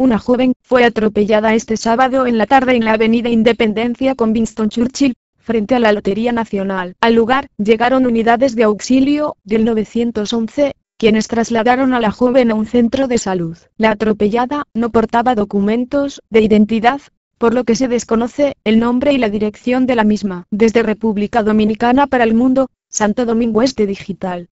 Una joven fue atropellada este sábado en la tarde en la avenida Independencia con Winston Churchill, frente a la Lotería Nacional. Al lugar, llegaron unidades de auxilio, del 911, quienes trasladaron a la joven a un centro de salud. La atropellada, no portaba documentos de identidad, por lo que se desconoce el nombre y la dirección de la misma. Desde República Dominicana para el Mundo, Santo Domingo Este Digital.